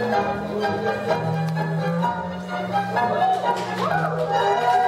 Thank you.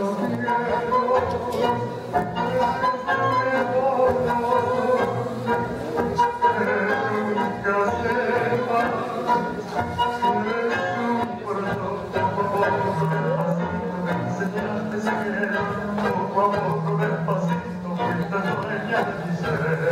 querer, poco a poco, despacito, fuiste dueña de mi ser.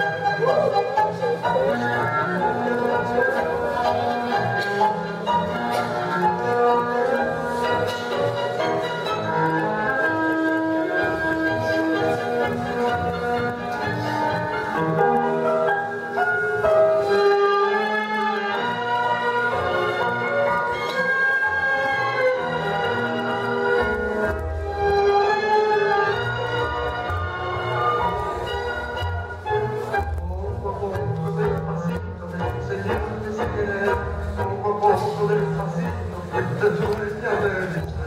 这是不是现的